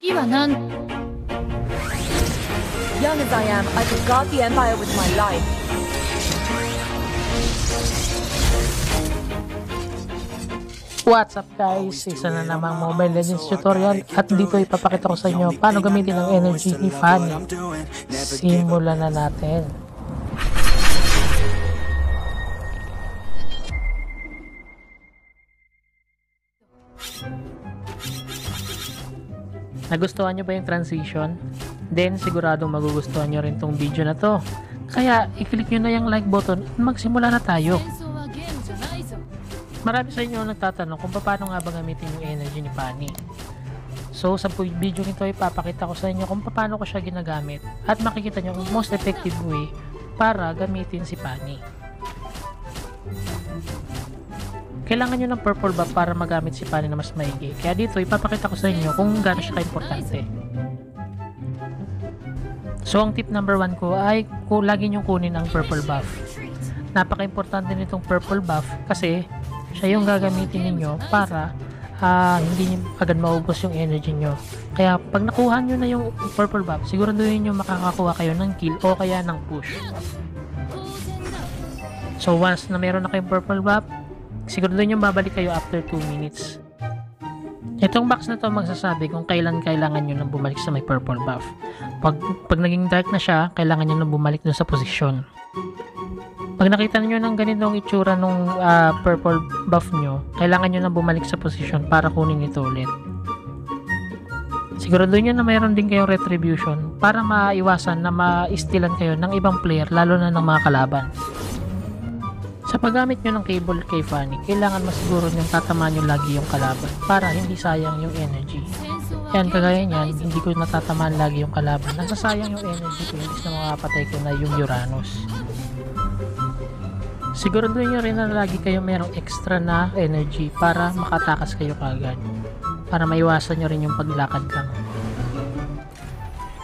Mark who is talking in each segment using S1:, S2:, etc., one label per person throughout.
S1: 今なん
S2: Young as I am, I could guard the Empire with my life.
S3: What's up guys? Isa na namang Mobile Legends tutorial at dito ipapakita ko sa inyo paano gamitin ang energy ni Fanny. Simulan na natin. Nagustuhan nyo ba yung transition? Then siguradong magugustuhan nyo rin tong video na to. Kaya i-click nyo na yung like button at magsimula na tayo. Marami sa inyo nagtatanong kung paano nga ba gamitin yung energy ni Pani. So sa video nito ipapakita ko sa inyo kung paano ko siya ginagamit at makikita nyo most effective way para gamitin si Pani kailangan nyo ng purple buff para magamit si Pani na mas maigi. Kaya dito, ipapakita ko sa inyo kung gaano siya ka-importante. So, ang tip number 1 ko ay kung lagi nyo kunin ang purple buff. Napaka-importante nitong purple buff kasi siya yung gagamitin ah, niyo para uh, hindi nyo agad maubos yung energy nyo. Kaya pag nakuha nyo na yung purple buff, siguraduhin nyo makakakuha kayo ng kill o kaya ng push. So once na meron na kayong purple buff, siguraduhin nyo babalik kayo after 2 minutes. Itong box na to magsasabi kung kailan kailangan nyo nang bumalik sa may purple buff. Pag, pag naging dark na siya, kailangan nyo nang bumalik dun sa posisyon. Pag nakita niyo ng ganitong itsura nung ah, purple buff nyo, kailangan nyo na bumalik sa posisyon para kunin ito ulit. Sigurado nyo na mayroon din kayong retribution para maiwasan na ma-stealan kayo ng ibang player lalo na ng mga kalaban. Sa paggamit nyo ng cable kay Fanny, kailangan masiguro nyo tatama nyo lagi yung kalaban para hindi sayang yung energy. Yan, kagaya niyan, hindi ko natatamaan lagi yung kalaban. Nasasayang yung energy ko imbis na makapatay ko na yung Uranus. Siguraduhin nyo rin na lagi kayo merong extra na energy para makatakas kayo kagad. Para maiwasan nyo rin yung paglakad lang.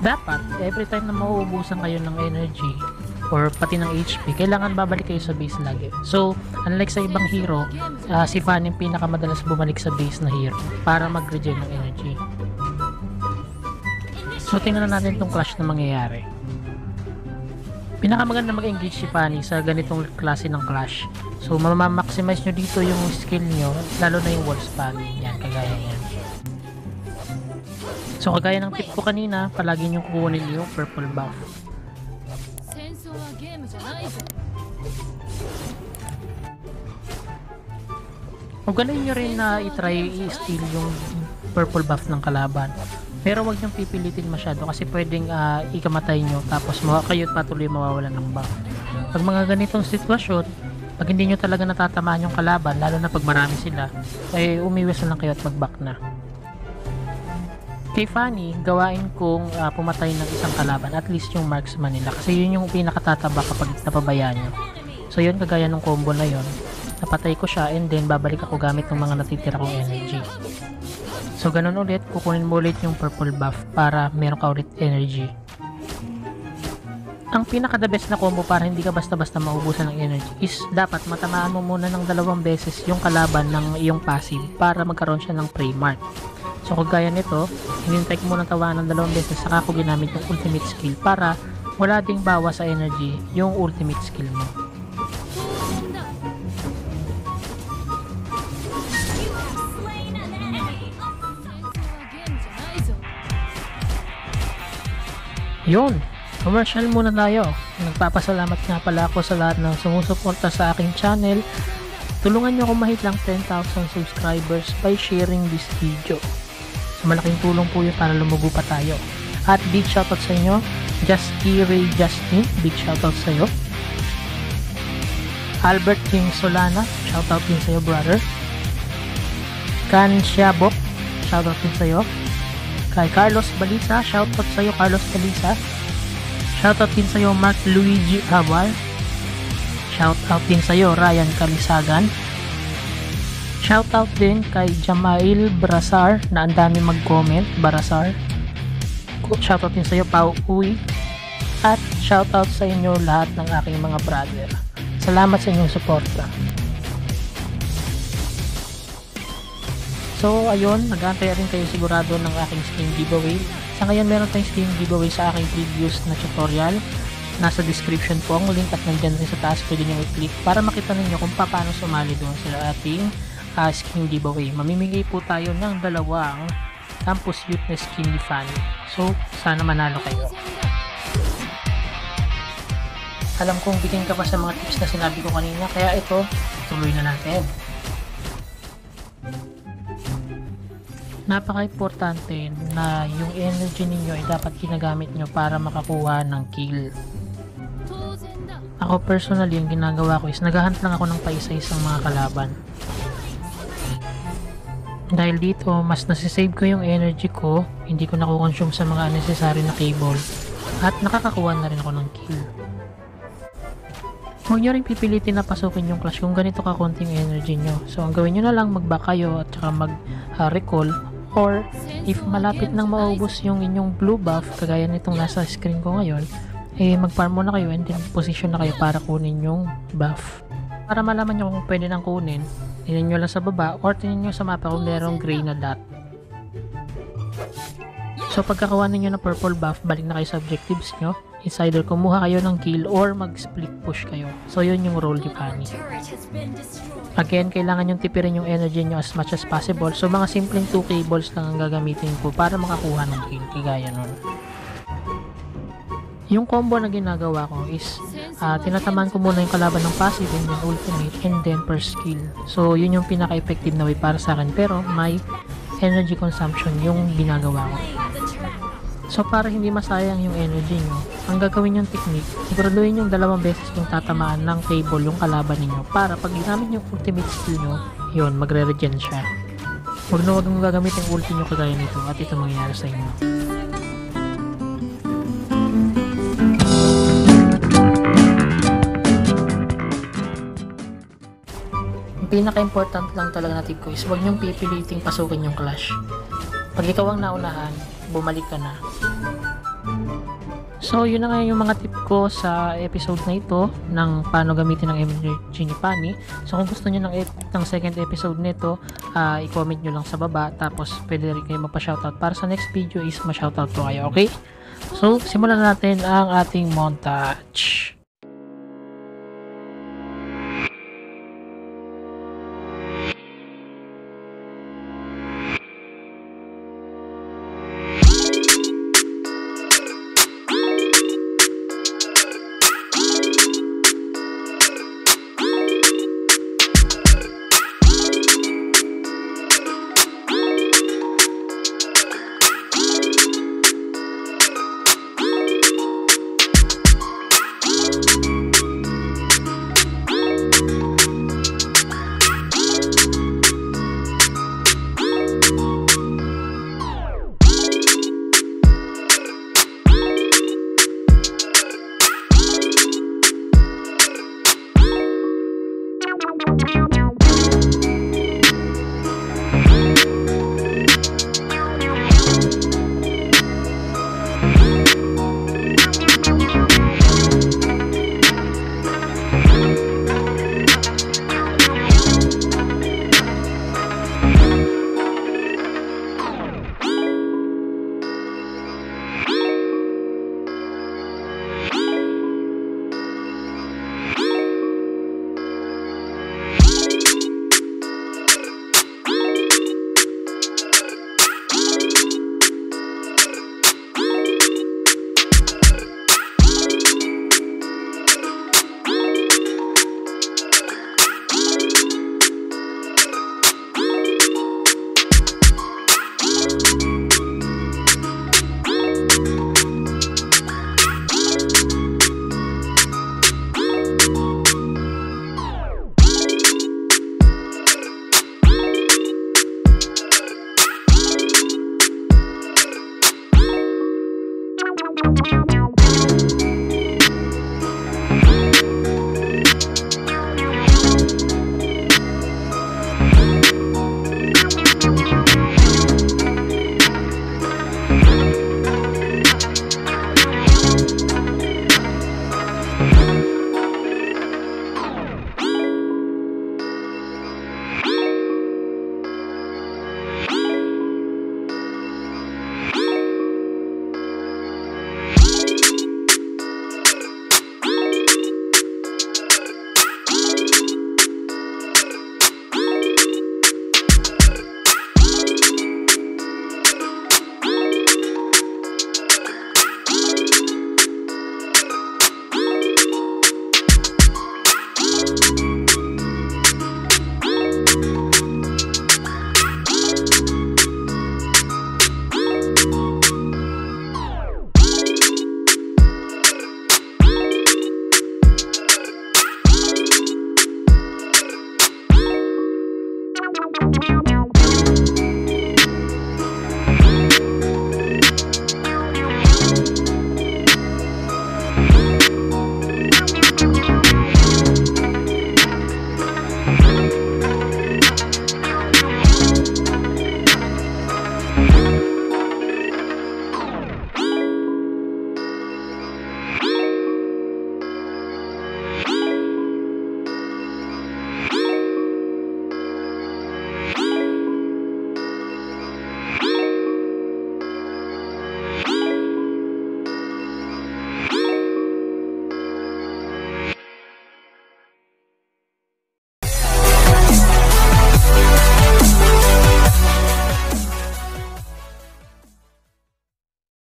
S3: Dapat, every time na mauubusan kayo ng energy, or pati ng HP, kailangan babalik kayo sa base lagi. So, unlike sa ibang hero, ah, si Fanny yung pinakamadalas bumalik sa base na hero para mag-regen ng energy. So, tingnan na natin itong clash na mangyayari. Pinakamaganda mag-engage si Fanny sa ganitong klase ng clash. So, mamamaximize nyo dito yung skill nyo, lalo na yung wall spamming. Yan, kagaya yan. So, kagaya ng tip ko kanina, palagi nyo kukunin yung purple buff.
S1: 戦争はゲームじゃないぞ
S3: Ugaliin nyo rin na itry i-steal yung purple buff ng kalaban. Pero wag niyong pipilitin masyado kasi pwedeng ah, ikamatay nyo tapos mawa kayo patuloy mawawalan ng buff. Pag mga ganitong sitwasyon, pag hindi nyo talaga natatamaan yung kalaban, lalo na pag marami sila, eh umiwas na lang kayo at mag-back na. Kay Fanny, gawain kong ah, pumatay ng isang kalaban, at least yung marksman nila. Kasi yun yung pinakatataba kapag napabayaan nyo. So yun, kagaya ng combo na yun, napatay ko siya and then babalik ako gamit ng mga natitira kong energy. So ganun ulit, kukunin mo ulit yung purple buff para meron ka ulit energy. Ang pinaka the best na combo para hindi ka basta-basta maubusan ng energy is dapat matamaan mo muna ng dalawang beses yung kalaban ng iyong passive para magkaroon siya ng prey mark. So kagaya nito, hinintay ko muna tawanan dalawang beses saka ko ginamit yung ultimate skill para wala ding bawas sa energy yung ultimate skill mo. Yun! Commercial muna tayo. Nagpapasalamat nga pala ako sa lahat ng sumusuporta sa aking channel Tulungan nyo ako mahit lang 10,000 subscribers by sharing this video. So malaking tulong po yun para lumugo pa tayo. At big shoutout sa inyo, Justy Ray Justin, big shoutout sa iyo. Albert King Solana, shoutout din sa iyo brother. Kan Siabok, shoutout din sa iyo. Kay Carlos Balisa, shoutout sa iyo Carlos Balisa. Shoutout din sa iyo Mark Luigi Habal. Shoutout din sa iyo Ryan Kalisagan. Shoutout din kay Jamail Brasar na ang dami mag-comment, Barasar. Shoutout din sa iyo Pau Uy. At shoutout sa inyo lahat ng aking mga brother. Salamat sa inyong suporta. So, ayun, nag-aantay rin kayo sigurado ng aking Steam giveaway. Sa ngayon, meron tayong Steam giveaway sa aking previous na tutorial. Nasa description po ang link at nandyan rin sa taas pwede nyo i-click para makita ninyo kung paano sumali doon sa ating asking giveaway. Mamimigay po tayo ng dalawang Campus Youth na skin ni So, sana manalo kayo. Alam kong bigyan ka pa sa mga tips na sinabi ko kanina, kaya ito, tuloy na natin. Napaka-importante na yung energy ninyo ay dapat ginagamit nyo para makakuha ng kill. Ako personally, yung ginagawa ko is naghahunt lang ako ng paisa-isang mga kalaban. Dahil dito, mas nasisave ko yung energy ko, hindi ko nakukonsume sa mga unnecessary na cable, at nakakakuha na rin ako ng kill. Huwag nyo rin pipilitin na pasukin yung clash kung ganito ka konting energy nyo. So, ang gawin nyo na lang, magback kayo at saka mag-recall or if malapit nang maubos yung inyong blue buff, kagaya nitong nasa screen ko ngayon, eh mag-farm muna kayo and then position na kayo para kunin yung buff. Para malaman nyo kung pwede nang kunin, tingnan nyo lang sa baba or tingnan nyo sa mapa kung merong gray na dot. So pagkakawa ninyo ng purple buff, balik na kayo sa objectives nyo. It's either kumuha kayo ng kill or mag-split push kayo. So yun yung role ni Fanny. Again, kailangan yung tipirin yung energy nyo as much as possible. So mga simpleng 2 cables lang ang gagamitin ko para makakuha ng kill. Kagaya nun. Yung combo na ginagawa ko is
S1: uh,
S3: tinatamaan ko muna yung kalaban ng passive and then ultimate and then per skill. So, yun yung pinaka-effective na way para sa akin pero may energy consumption yung ginagawa ko. So, para hindi masayang yung energy nyo, ang gagawin yung technique, siguraduhin yung dalawang beses yung tatamaan ng table yung kalaban ninyo para pag ginamit yung ultimate skill nyo, yun, magre-regen siya. Huwag na huwag mong gagamit yung ulti nyo kagaya nito at ito mangyayari sa inyo. Pinaka-important lang talaga na tip ko is huwag niyong pipiliting pasukin yung clash. Pag ikaw ang naunahan, bumalik ka na. So, yun na nga yung mga tip ko sa episode na ito ng paano gamitin ng energy ni Pani. So, kung gusto niyo ng, ng second episode nito, ah, i-comment nyo lang sa baba. Tapos, pwede rin kayo magpa-shoutout. Para sa next video is ma-shoutout ko kayo, okay? So, simulan na natin ang ating montage.